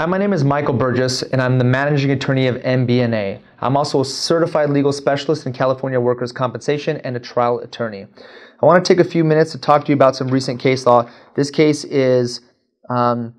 Hi, my name is Michael Burgis, and I'm the managing attorney of MB&A. I'm also a certified legal specialist in California workers' compensation and a trial attorney. I want to take a few minutes to talk to you about some recent case law. This case is um,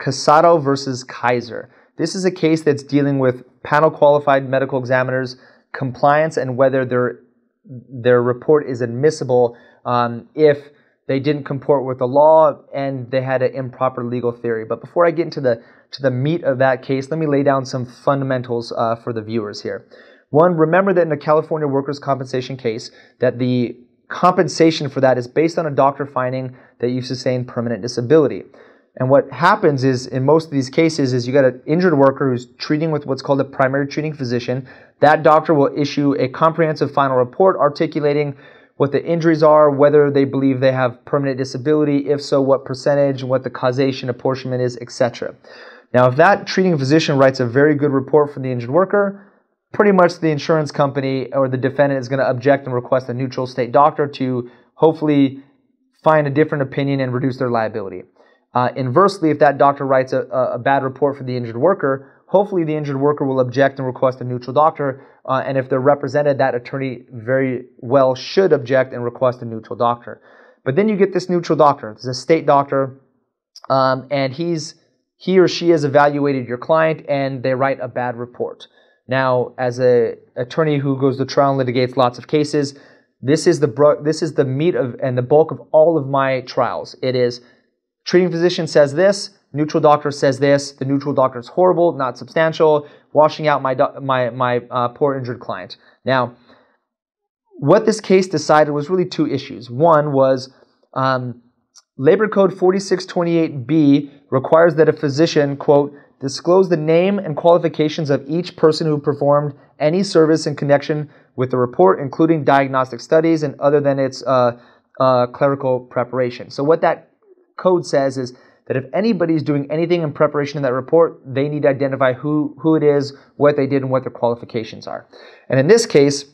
Casado versus Kaiser. This is a case that's dealing with panel qualified medical examiners' compliance and whether their their report is admissible um, if they didn't comport with the law and they had an improper legal theory. But before I get into the to the meat of that case, let me lay down some fundamentals uh, for the viewers here. One, remember that in a California workers' compensation case, that the compensation for that is based on a doctor finding that you sustained permanent disability. And what happens is, in most of these cases, is you got an injured worker who's treating with what's called a primary treating physician. That doctor will issue a comprehensive final report articulating what the injuries are, whether they believe they have permanent disability, if so, what percentage, what the causation apportionment is, etc. Now, if that treating physician writes a very good report for the injured worker, pretty much the insurance company or the defendant is going to object and request a neutral state doctor to hopefully find a different opinion and reduce their liability. Uh, inversely, if that doctor writes a, a, bad report for the injured worker, hopefully the injured worker will object and request a neutral doctor. Uh, and if they're represented, that attorney very well should object and request a neutral doctor. But then you get this neutral doctor. It's a state doctor, um, and he's he or she has evaluated your client and they write a bad report. Now, as a attorney who goes to trial and litigates lots of cases, this is the this is the meat of and the bulk of all of my trials. It is treating physician says this, neutral doctor says this. The neutral doctor is horrible, not substantial, washing out my my my uh, poor injured client. Now, what this case decided was really two issues. One was um, Labor Code 4628B requires that a physician, quote, disclose the name and qualifications of each person who performed any service in connection with the report, including diagnostic studies and other than its uh, uh, clerical preparation. So, what that code says is that if anybody is doing anything in preparation of that report, they need to identify who, who it is, what they did, and what their qualifications are. And in this case,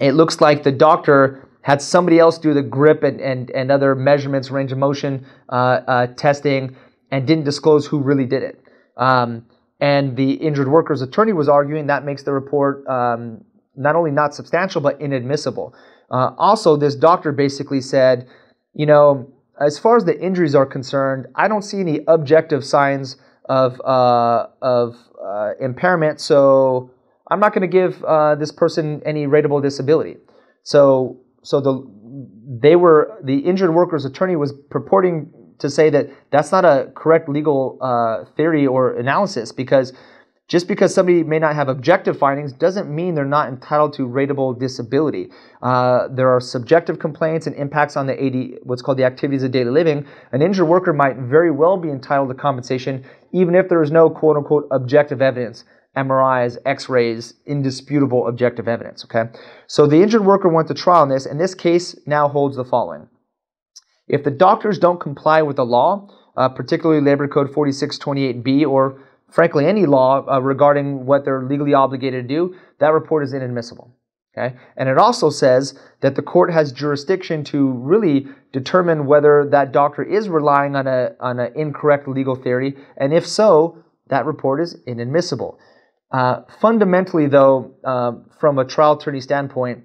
it looks like the doctor had somebody else do the grip and, and, and other measurements, range of motion uh, uh, testing, and didn't disclose who really did it. Um, and the injured worker's attorney was arguing that makes the report um, not only not substantial, but inadmissible. Uh, also, this doctor basically said, you know, as far as the injuries are concerned, I don't see any objective signs of, uh, of uh, impairment, so I'm not going to give uh, this person any rateable disability. So so the they were the injured worker's attorney was purporting to say that that's not a correct legal uh, theory or analysis because just because somebody may not have objective findings doesn't mean they're not entitled to rateable disability. Uh, there are subjective complaints and impacts on the AD, what's called the activities of daily living. An injured worker might very well be entitled to compensation even if there is no quote unquote objective evidence MRIs, X-rays, indisputable objective evidence. Okay, so the injured worker went to trial on this, and this case now holds the following: If the doctors don't comply with the law, uh, particularly Labor Code 4628B, or frankly any law uh, regarding what they're legally obligated to do, that report is inadmissible. Okay, and it also says that the court has jurisdiction to really determine whether that doctor is relying on a on an incorrect legal theory, and if so, that report is inadmissible. Uh, fundamentally, though, um, from a trial attorney standpoint,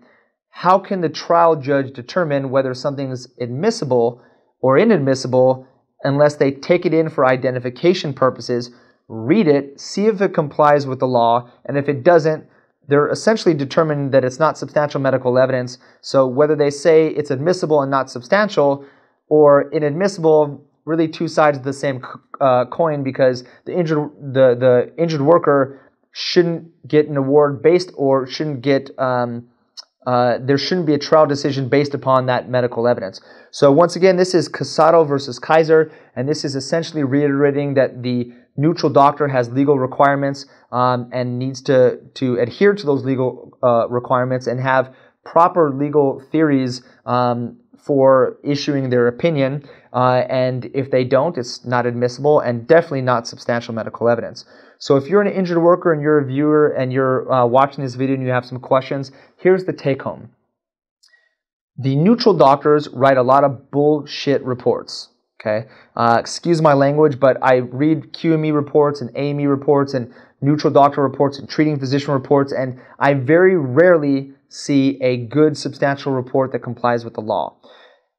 how can the trial judge determine whether something is admissible or inadmissible unless they take it in for identification purposes, read it, see if it complies with the law, and if it doesn't, they're essentially determining that it's not substantial medical evidence. So whether they say it's admissible and not substantial or inadmissible, really two sides of the same uh, coin because the injured the the injured worker shouldn't get an award based or shouldn't get um, uh, there shouldn't be a trial decision based upon that medical evidence. So once again, this is Casado versus Kaiser, and this is essentially reiterating that the neutral doctor has legal requirements um, and needs to to adhere to those legal uh, requirements and have proper legal theories um, for issuing their opinion. Uh, and if they don't, it's not admissible and definitely not substantial medical evidence. So if you're an injured worker and you're a viewer and you're uh, watching this video and you have some questions, here's the take home. The neutral doctors write a lot of bullshit reports. Okay, uh, excuse my language, but I read QME reports and AME reports and neutral doctor reports and treating physician reports, and I very rarely see a good substantial report that complies with the law.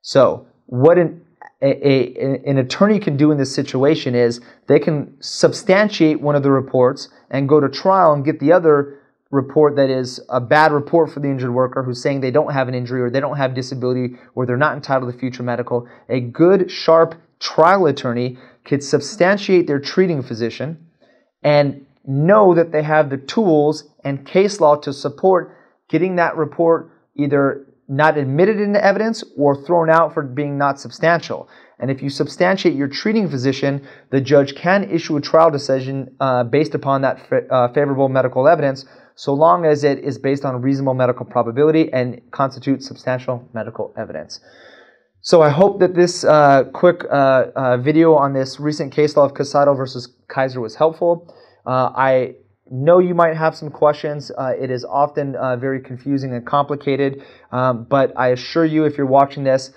So, what an, a, a, an attorney can do in this situation is they can substantiate one of the reports and go to trial and get the other report that is a bad report for the injured worker who's saying they don't have an injury or they don't have disability or they're not entitled to future medical, a good, sharp trial attorney could substantiate their treating physician and know that they have the tools and case law to support getting that report either not admitted into evidence or thrown out for being not substantial. And if you substantiate your treating physician, the judge can issue a trial decision uh, based upon that uh, favorable medical evidence so long as it is based on reasonable medical probability and constitutes substantial medical evidence. So I hope that this uh, quick uh, uh, video on this recent case law of Casado versus Kaiser was helpful. Uh, I know you might have some questions. Uh, it is often uh, very confusing and complicated, um, but I assure you, if you're watching this,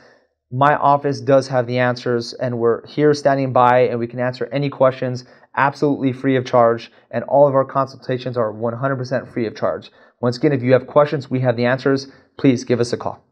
my office does have the answers, and we're here standing by, and we can answer any questions absolutely free of charge, and all of our consultations are 100% free of charge. Once again, if you have questions, we have the answers. Please give us a call.